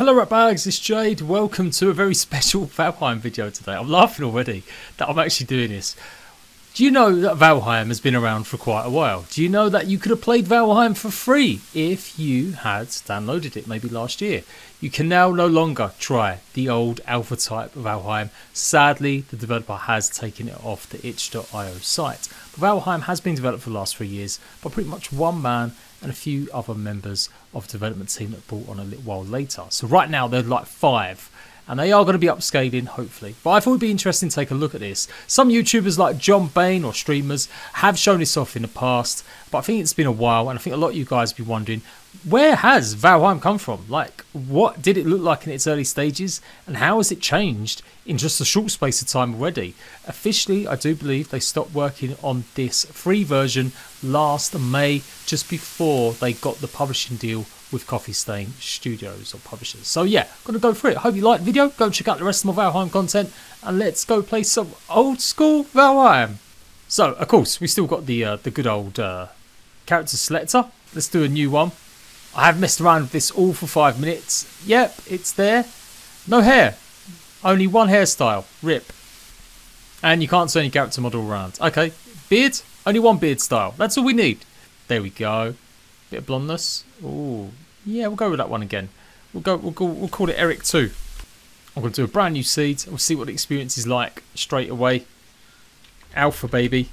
Hello Ratbags, it's Jade. Welcome to a very special Valheim video today. I'm laughing already that I'm actually doing this. Do you know that Valheim has been around for quite a while? Do you know that you could have played Valheim for free if you had downloaded it maybe last year? You can now no longer try the old alpha type of Valheim. Sadly, the developer has taken it off the itch.io site. But Valheim has been developed for the last three years by pretty much one man and a few other members of the development team that brought on a little while later. So right now they're like five and they are going to be upscaling hopefully. But I thought it'd be interesting to take a look at this. Some YouTubers like John Bain or streamers have shown this off in the past, but I think it's been a while, and I think a lot of you guys be wondering where has Valheim come from? Like, what did it look like in its early stages, and how has it changed in just a short space of time already? Officially, I do believe they stopped working on this free version last May, just before they got the publishing deal with Coffee Stain Studios or publishers. So yeah, gonna go through it. Hope you liked the video. Go check out the rest of my Valheim content and let's go play some old school Valheim. So of course we still got the uh, the good old uh, character selector. Let's do a new one. I have messed around with this all for five minutes. Yep, it's there. No hair. Only one hairstyle. Rip. And you can't turn your character model around. Okay. Beard. Only one beard style. That's all we need. There we go. Bit of blondness. Oh, yeah, we'll go with that one again. We'll go. We'll go. We'll call it Eric two. I'm going to do a brand new seed. We'll see what the experience is like straight away. Alpha baby.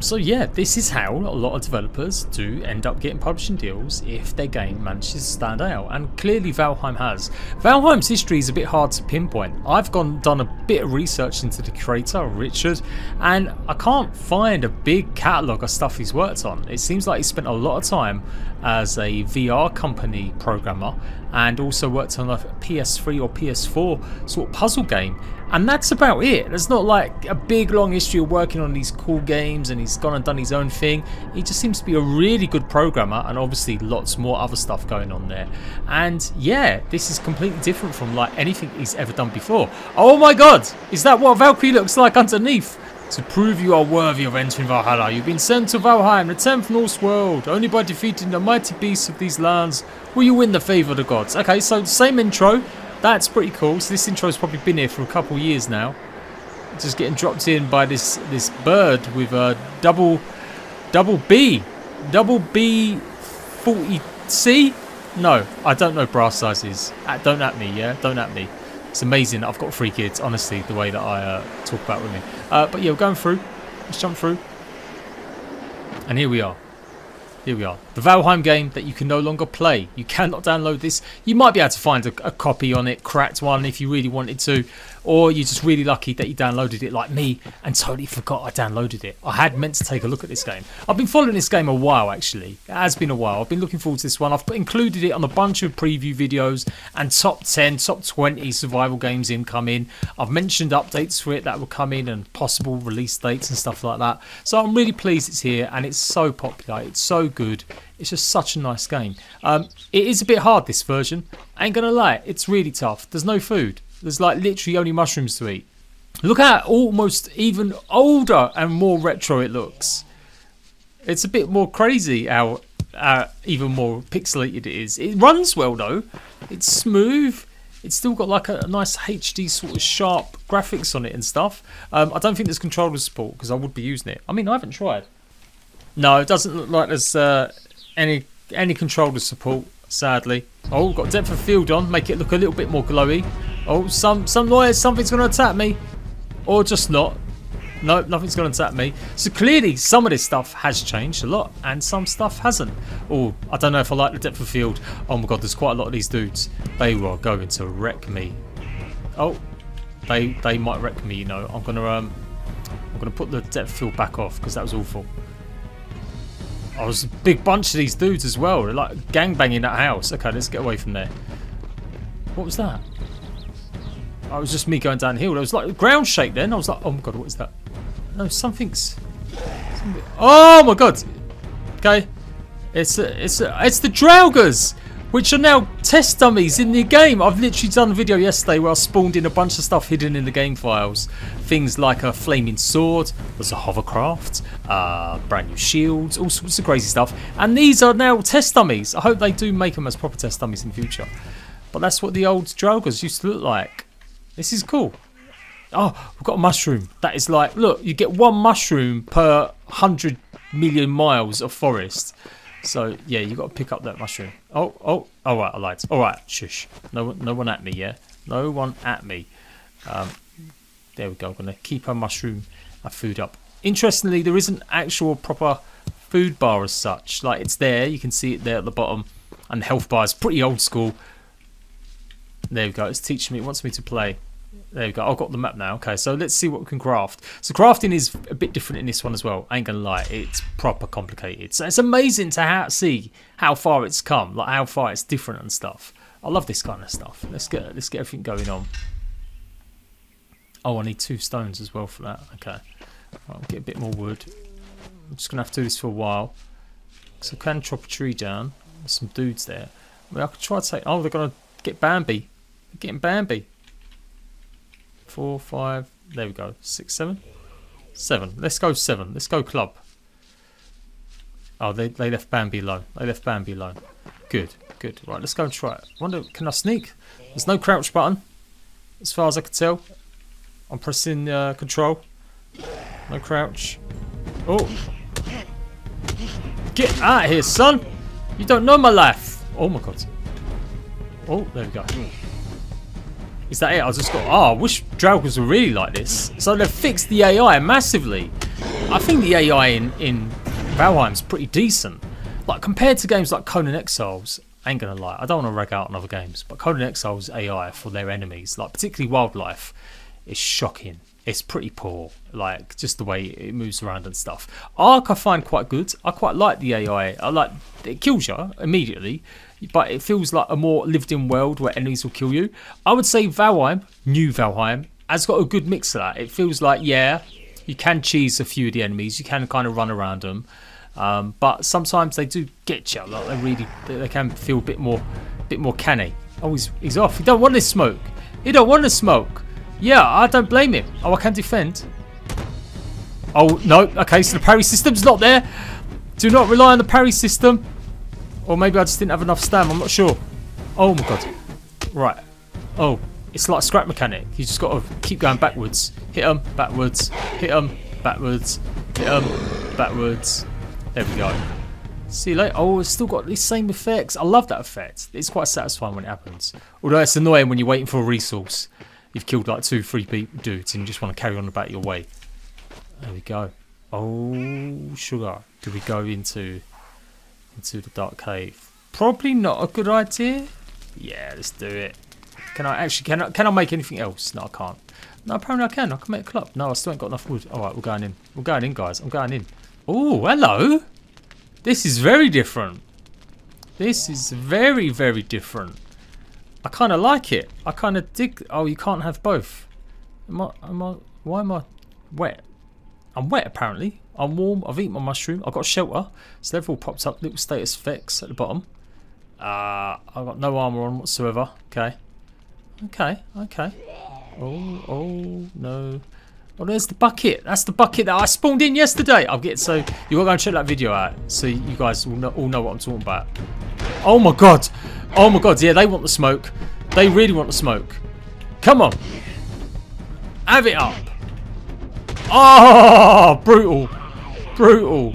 So yeah, this is how a lot of developers do end up getting publishing deals if their game manages to stand out, and clearly Valheim has. Valheim's history is a bit hard to pinpoint. I've gone done a bit of research into the creator, Richard, and I can't find a big catalogue of stuff he's worked on. It seems like he spent a lot of time as a VR company programmer and also worked on a PS3 or PS4 sort of puzzle game and that's about it. There's not like a big long history of working on these cool games and he's gone and done his own thing. He just seems to be a really good programmer and obviously lots more other stuff going on there. And yeah, this is completely different from like anything he's ever done before. Oh my god, is that what Valkyrie looks like underneath? To prove you are worthy of entering Valhalla, you've been sent to Valheim, the 10th Norse world. Only by defeating the mighty beasts of these lands will you win the favour of the gods. Okay, so same intro, that's pretty cool. So this intro's probably been here for a couple years now. Just getting dropped in by this this bird with a double double B, double B 40C. No, I don't know brass sizes. Don't at me, yeah. Don't at me. It's amazing. I've got three kids. Honestly, the way that I uh, talk about women. Uh, but yeah, we're going through. Let's jump through. And here we are. Here we are. The Valheim game that you can no longer play. You cannot download this. You might be able to find a, a, copy on it, cracked one if you really wanted to. Or you're just really lucky that you downloaded it like me and totally forgot I downloaded it. I had meant to take a look at this game. I've been following this game a while actually. It has been a while. I've been looking forward to this one. I've included it on a bunch of preview videos and top 10, top 20 survival games incoming. I've mentioned updates for it that will come in and possible release dates and stuff like that. So I'm really pleased it's here and it's so popular. It's so good. It's just such a nice game. Um, it is a bit hard this version. I ain't gonna lie, it's really tough. There's no food. There's like literally only mushrooms to eat. Look at almost even older and more retro it looks. It's a bit more crazy how uh, even more pixelated it is. It runs well though. It's smooth. It's still got like a, a nice HD sort of sharp graphics on it and stuff. Um, I don't think there's controller support because I would be using it. I mean, I haven't tried. No, it doesn't look like there's uh, any any controller support. Sadly. Oh, got depth of field on, make it look a little bit more glowy. Oh, some some noise, something's going to attack me. Or just not. No, nothing's going to attack me. So clearly some of this stuff has changed a lot and some stuff hasn't. Oh, I don't know if I like the depth of field. Oh my god, there's quite a lot of these dudes. They were going to wreck me. Oh, they they might wreck me, you know. I'm going to um I'm going to put the depth field back off because that was awful. Oh, there's a big bunch of these dudes as well. They're like gangbanging that house. Okay, let's get away from there. What was that? Oh, it was just me going downhill. There was like ground shake then. I was like, oh my god, what is that? No, something's... Something... Oh my god! Okay. It's it's it's the Draugrs! Which are now test dummies in the game. I've literally done a video yesterday where I spawned in a bunch of stuff hidden in the game files. Things like a flaming sword, there's a hovercraft, uh, brand new shields, all sorts of crazy stuff. And these are now test dummies. I hope they do make them as proper test dummies in the future. But that's what the old Draugrs used to look like. This is cool. Oh, we've got a mushroom. That is like, look, you get one mushroom per 100 million miles of forest. So, yeah, you got to pick up that mushroom. Oh, oh, all right, I lied. All right, shush. No, no one at me, yeah? No one at me. Um, there we go. I'm going to keep our mushroom, our food up. Interestingly, there isn't actual proper food bar as such. Like, it's there. You can see it there at the bottom. And the health bar is pretty old school. There we go. It's teaching me. It wants me to play. There we go. I've got the map now. Okay, so let's see what we can craft. So crafting is a bit different in this one as well. I ain't gonna lie, it's proper complicated. So it's amazing to see how far it's come, like how far it's different and stuff. I love this kind of stuff. Let's get let's get everything going on. Oh, I need two stones as well for that. Okay, I'll get a bit more wood. I'm just gonna have to do this for a while. So I can chop a tree down. There's some dudes there. I, mean, I could try to take. Oh, they're gonna get Bambi. They're getting Bambi four, five, there we go, six, seven, seven. Let's go seven. Let's go club. Oh, they, they left Bambi alone. They left Bambi alone. Good, good. Right, let's go and try it. Wonder, can I sneak? There's no crouch button, as far as I can tell. I'm pressing uh, control. No crouch. Oh. Get out here, son! You don't know my life! Oh my god. Oh, there we go. Is that it? I just got, oh, I wish Draugrs were really like this. So they've fixed the AI massively. I think the AI in, in Valheim's pretty decent. Like, compared to games like Conan Exiles, I ain't gonna lie, I don't want to rag out on other games, but Conan Exiles AI for their enemies, like particularly wildlife, is shocking. It's pretty poor, like just the way it moves around and stuff. Ark I find quite good. I quite like the AI. I like it kills you immediately, but it feels like a more lived-in world where enemies will kill you. I would say Valheim, new Valheim, has got a good mix of that. It feels like yeah, you can cheese a few of the enemies, you can kind of run around them, um, but sometimes they do get you. Like they really, they can feel a bit more, bit more canny. Oh, he's, he's off. He don't want this smoke. He don't want the smoke. Yeah, I don't blame him. Oh, I can defend. Oh, no. Okay, so the parry system's not there. Do not rely on the parry system. Or maybe I just didn't have enough stam, I'm not sure. Oh my god. Right. Oh, it's like scrap mechanic. You just got to keep going backwards. Hit them, backwards, hit them, backwards, hit them, backwards. There we go. See you later. Oh, it's still got these same effects. I love that effect. It's quite satisfying when it happens. Although it's annoying when you're waiting for a resource. You've killed like two, three dudes and you just want to carry on about your way. There we go. Oh, sugar. Do we go into into the dark cave. Probably not a good idea. Yeah, let's do it. Can I actually, can I, can I make anything else? No, I can't. No, apparently I can. I can make a club. No, I still ain't got enough wood. All right, we're going in. We're going in, guys. I'm going in. Oh, hello. This is very different. This is very, very different. I kind of like it. I kind of dig... Oh, you can't have both. Am I, am I... Why am I wet? I'm wet, apparently. I'm warm. I've eaten my mushroom. I've got shelter. So they've all popped up little status effects at the bottom. Uh, I've got no armor on whatsoever. Okay. Okay. Okay. Oh, oh, no. Oh, there's the bucket. That's the bucket that I spawned in yesterday. I'll get so you got to go and check that video out so you guys will know, all know what I'm talking about. Oh my god. Oh my god. Yeah, they want the smoke. They really want the smoke. Come on. Have it up. Oh, brutal. Brutal.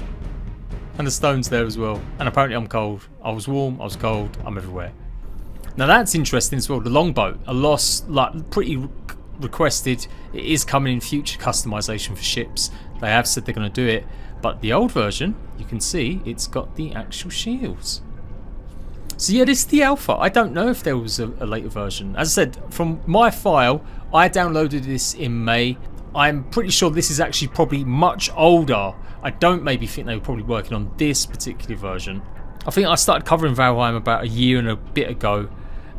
And the stone's there as well. And apparently I'm cold. I was warm, I was cold, I'm everywhere. Now that's interesting as well. The longboat, a loss, like pretty requested. It is coming in future customization for ships. They have said they're going to do it. But the old version, you can see it's got the actual shields. So yeah, this is the alpha. I don't know if there was a, a later version. As I said, from my file, I downloaded this in May. I'm pretty sure this is actually probably much older I don't maybe think they were probably working on this particular version. I think I started covering Valheim about a year and a bit ago,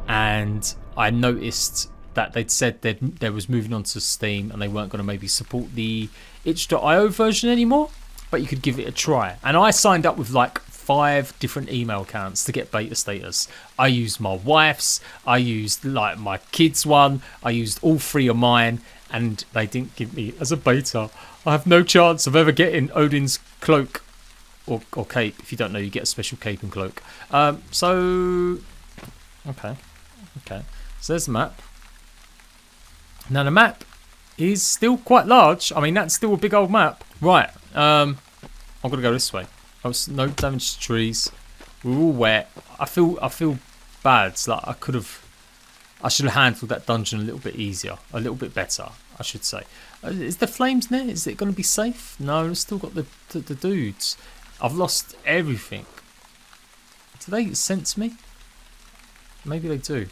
and I noticed that they'd said that they was moving on to Steam and they weren't going to maybe support the itch.io version anymore, but you could give it a try. And I signed up with like five different email accounts to get beta status. I used my wife's, I used like my kids' one, I used all three of mine, and they didn't give me as a beta. I have no chance of ever getting Odin's cloak or, or cape. If you don't know, you get a special cape and cloak. Um, so, okay, Okay, so there's the map. Now the map is still quite large. I mean, that's still a big old map. Right, um, I'm gonna go this way. Oh, no damage to trees. We're all wet. I feel, I feel bad. It's like I could have, I should have handled that dungeon a little bit easier, a little bit better, I should say. Uh, is the flames near? Is it going to be safe? No, we've still got the, the, the dudes. I've lost everything. Do they sense me? Maybe they do.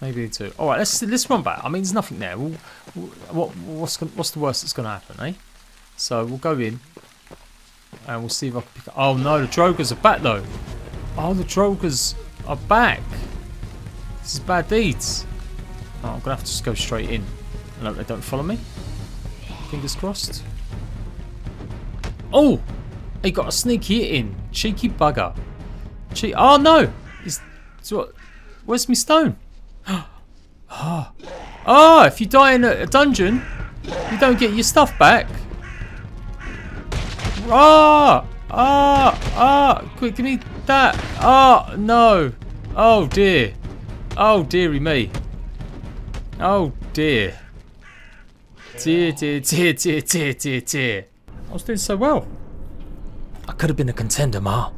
Maybe they do. All right, let's let's run back. I mean, there's nothing there. We'll, we'll, what what's what's the worst that's going to happen, eh? So we'll go in and we'll see if I can pick up. Oh no, the Draugrs are back though. Oh, the Draugrs are back. This is bad deeds. Oh, I'm gonna have to just go straight in. I hope they don't follow me. Fingers crossed. Oh, he got a sneaky hit in. Cheeky bugger. Che oh no! He's, what? Where's my stone? oh. oh, if you die in a, a dungeon, you don't get your stuff back. Ah! Ah! Ah! Quick, give me that. Ah! No. Oh dear. Oh dearie me. Oh dear. Dear, dear, dear, dear, dear, dear, dear. I was doing so well. I could have been a contender, Ma.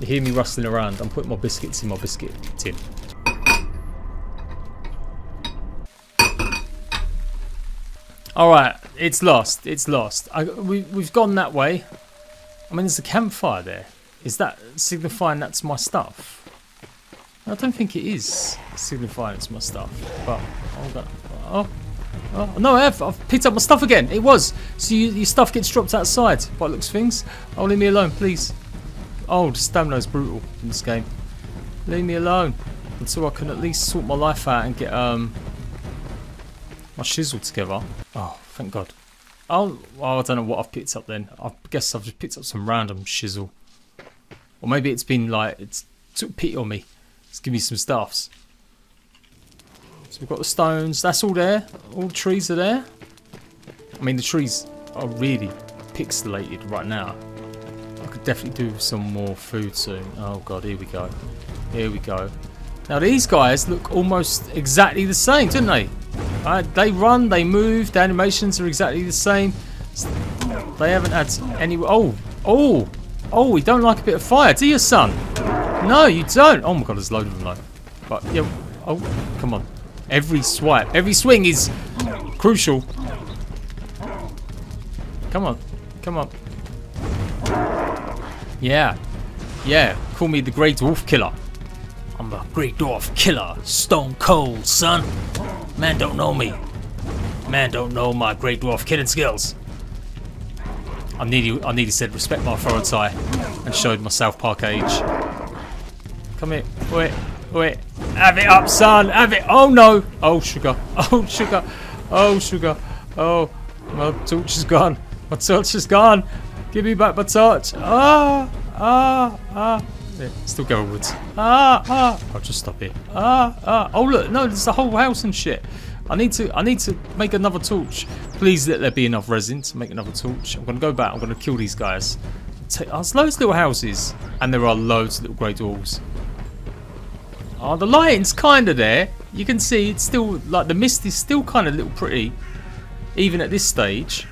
You hear me rustling around. I'm putting my biscuits in my biscuit tin. Alright, it's lost. It's lost. I, we, we've gone that way. I mean, there's a campfire there. Is that signifying that's my stuff? I don't think it is signifying it's my stuff. But, hold on. Oh, oh, no, I have. I've picked up my stuff again. It was. So you, your stuff gets dropped outside by looks things. Oh, leave me alone, please. Oh, the stamina's brutal in this game. Leave me alone until I can at least sort my life out and get um my chisel together. Oh, thank God. Oh, well, I don't know what I've picked up then. I guess I've just picked up some random chisel. Or maybe it's been like, it's took pity on me. It's give me some stuffs. So we've got the stones. That's all there. All the trees are there. I mean, the trees are really pixelated right now I could definitely do some more food soon. Oh god, here we go. Here we go. Now these guys look almost exactly the same, don't they? Uh, they run, they move, the animations are exactly the same. They haven't had any... Oh! Oh! Oh, we don't like a bit of fire, do you, son? No, you don't. Oh my god, there's a load of them, though. But, yeah. Oh, come on. Every swipe, every swing is crucial. Come on. Come on. Yeah. Yeah. Call me the Greydwarf Killer. I'm the Greydwarf Killer. Stone cold, son. Man don't know me. Man don't know my Greydwarf killing skills. I nearly, I need nearly said respect my authority and showed my South Park age. Come here. Wait. Wait. Have it up, son. Have it. Oh, no. Oh, sugar. Oh, sugar. Oh, sugar. Oh, my torch is gone. My torch is gone. Give me back my torch. Ah, ah, ah. Yeah, still going onwards. Ah, ah. I'll just stop here. Ah, ah. Oh look, no, there's a whole house and shit. I need to, I need to make another torch. Please let there be enough resin to make another torch. I'm gonna go back. I'm gonna kill these guys. There's loads of little houses, and there are loads of little grey dwarves. Oh, the lighting's kind of there. You can see it's still like the mist is still kind of a little pretty, even at this stage.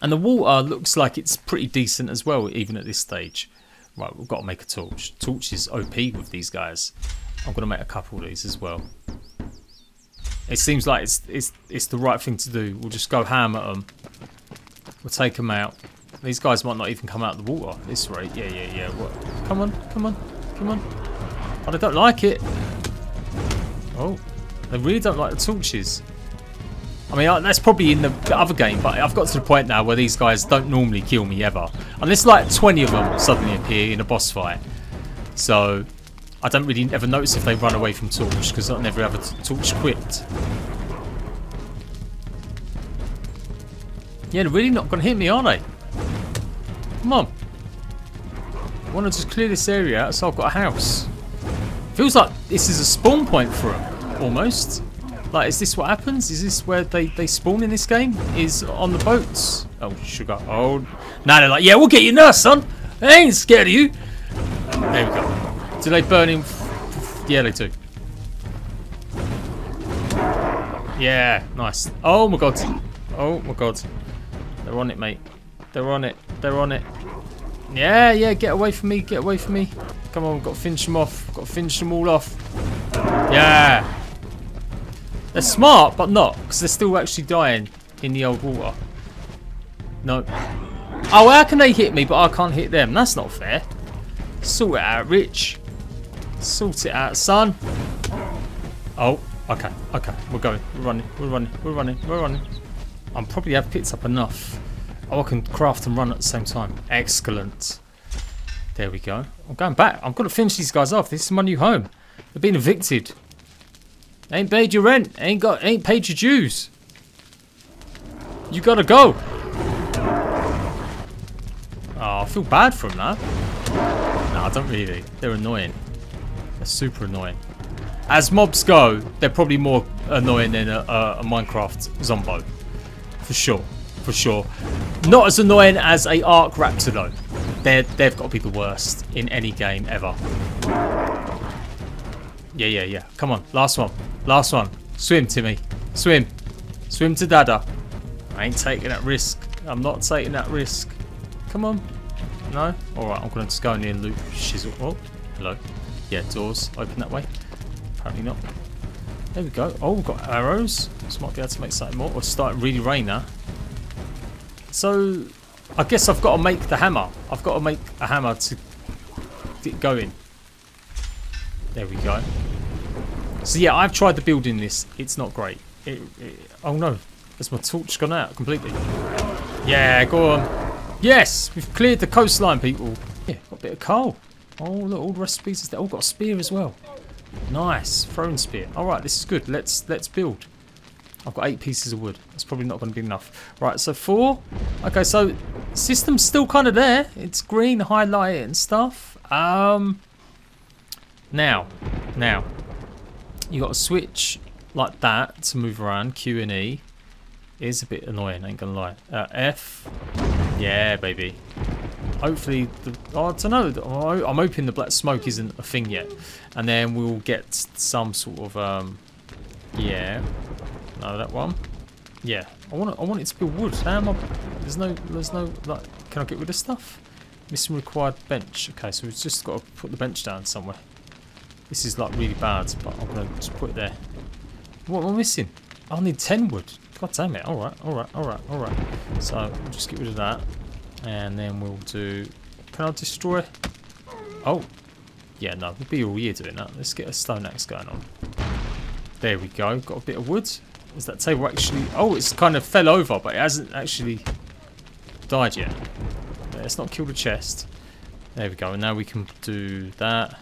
And the water looks like it's pretty decent as well, even at this stage. Right, we've got to make a torch. Torch is OP with these guys. I'm going to make a couple of these as well. It seems like it's, it's, it's the right thing to do. We'll just go ham at them. We'll take them out. These guys might not even come out of the water at this rate. Yeah, yeah, yeah. What? Come on, come on, come on. Oh, they don't like it. Oh, they really don't like the torches. I mean, uh, that's probably in the other game, but I've got to the point now where these guys don't normally kill me ever. Unless like 20 of them suddenly appear in a boss fight. So, I don't really ever notice if they run away from Torch, because I never have a Torch equipped. Yeah, they're really not going to hit me, are they? Come on. I want to just clear this area out so I've got a house. Feels like this is a spawn point for them, almost. Like, is this what happens? Is this where they, they spawn in this game? Is on the boats? Oh, sugar. Oh. Now they're like, yeah, we'll get you now, son. I ain't scared of you. There we go. Do they burn in? Yeah, they do. Yeah, nice. Oh my god. Oh my god. They're on it, mate. They're on it. They're on it. Yeah, yeah, get away from me. Get away from me. Come on, we've got to finish them off. Got to finish them all off. Yeah. They're smart, but not, because they're still actually dying in the old water. No. Oh, how can they hit me, but I can't hit them? That's not fair. Sort it out, Rich. Sort it out, son. Oh, okay, okay. We're going. We're running. We're running. We're running. We're running. I'm probably have picked up enough. Oh, I can craft and run at the same time. Excellent. There we go. I'm going back. I'm going to finish these guys off. This is my new home. They've been evicted. Ain't paid your rent. Ain't got. Ain't paid your dues. You gotta go. Oh, I feel bad for them now. No, I don't really. They're annoying. They're super annoying. As mobs go, they're probably more annoying than a, a, a Minecraft Zombo. For sure. For sure. Not as annoying as a Ark Raptor though. They're, they've got to be the worst in any game ever. Yeah, yeah, yeah. Come on. Last one. Last one. Swim, Timmy. Swim. Swim to Dada. I ain't taking that risk. I'm not taking that risk. Come on. No? Alright, I'm going to just go in here and loot shizzle. Oh, hello. Yeah, doors open that way. Apparently not. There we go. Oh, we've got arrows. So might be able to make something more. Or start really rain now. So, I guess I've got to make the hammer. I've got to make a hammer to get going. There we go. So yeah, I've tried the building this. It's not great. It, it, oh no, has my torch gone out completely? Yeah, go on. Yes, we've cleared the coastline, people. Yeah, got a bit of coal. Oh, look, all the recipes. They've all oh, got a spear as well. Nice, throwing spear. All right, this is good. Let's let's build. I've got eight pieces of wood. That's probably not going to be enough. Right, so four. Okay, so system's still kind of there. It's green, highlighted and stuff. Um, now, now, you got to switch like that to move around. Q and E is a bit annoying. Ain't gonna lie. Uh, F. Yeah, baby. Hopefully, the, oh, I don't know. Oh, I'm hoping the black smoke isn't a thing yet, and then we'll get some sort of um. Yeah. No, that one. Yeah. I want. I want it to be wood. How am I? There's no. There's no. Like, can I get rid of stuff? Missing required bench. Okay, so we've just got to put the bench down somewhere. This is like really bad, but I'm gonna just put it there. What am I missing? I need 10 wood. God damn it. Alright, alright, alright, alright. So, we'll just get rid of that. And then we'll do... Can I destroy... Oh. Yeah, no, we'll be all year doing that. Let's get a stone axe going on. There we go. Got a bit of wood. Is that table actually... Oh, it's kind of fell over, but it hasn't actually died yet. Let's not kill the chest. There we go. And now we can do that.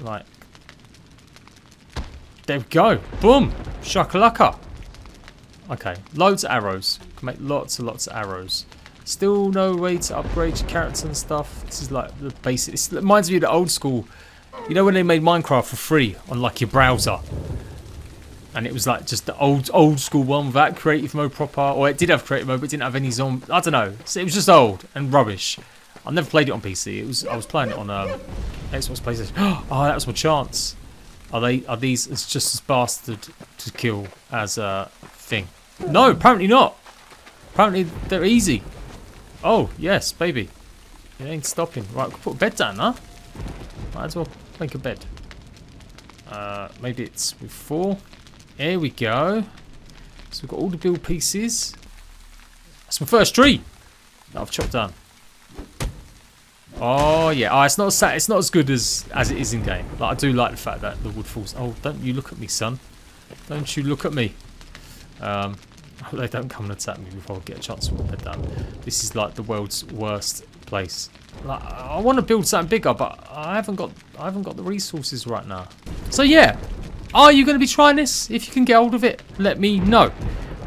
Like there we go. Boom. Shakalaka. Okay. Loads of arrows. Can make lots and lots of arrows. Still no way to upgrade your character and stuff. This is like the basic. It reminds me of the old school. You know when they made Minecraft for free on like your browser? And it was like just the old old school one without creative mode proper. Or it did have creative mode but it didn't have any zone. I don't know. It was just old and rubbish. I never played it on PC. It was I was playing it on um, Xbox PlayStation. Oh, that was my chance. Are they? Are these as just as bastard to kill as a thing? No, apparently not. Apparently they're easy. Oh yes, baby. It ain't stopping. Right, put a bed down, huh? Might as well make a bed. Uh, maybe it's with four. There we go. So we've got all the build pieces. That's my first tree that I've chopped down. Oh yeah, oh, it's not as it's not as good as as it is in game. Like I do like the fact that the wood falls. Oh, don't you look at me, son? Don't you look at me? Um, they don't come and attack me before I get a chance to put bed down. This is like the world's worst place. Like, I want to build something bigger, but I haven't got I haven't got the resources right now. So yeah, are you going to be trying this? If you can get hold of it, let me know.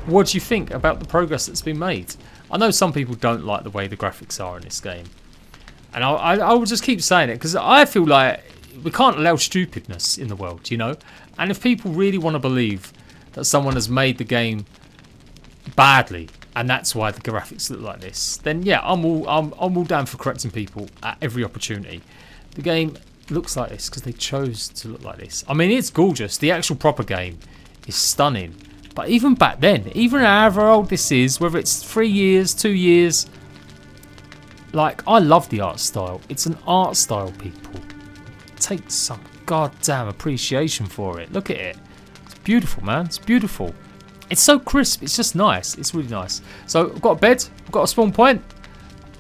What do you think about the progress that's been made? I know some people don't like the way the graphics are in this game. And I, I, I will just keep saying it because I feel like we can't allow stupidness in the world, you know? And if people really want to believe that someone has made the game badly and that's why the graphics look like this, then yeah, I'm all I'm, I'm all down for correcting people at every opportunity. the game looks like this because they chose to look like this. I mean, it's gorgeous. The actual proper game is stunning. But even back then, even however old this is, whether it's three years, two years, like, I love the art style. It's an art style, people. Take some goddamn appreciation for it. Look at it. It's beautiful, man. It's beautiful. It's so crisp. It's just nice. It's really nice. So, I've got a bed. I've got a spawn point.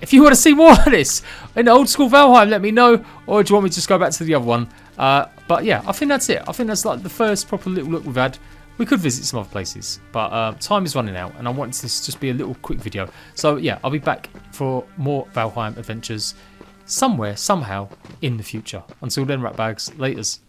If you want to see more of this in old school Valheim, let me know. Or do you want me to just go back to the other one? Uh, but yeah, I think that's it. I think that's like the first proper little look we've had. We could visit some other places, but uh, time is running out, and I want this to just be a little quick video. So yeah, I'll be back for more Valheim adventures somewhere, somehow, in the future. Until then, Ratbags, laters.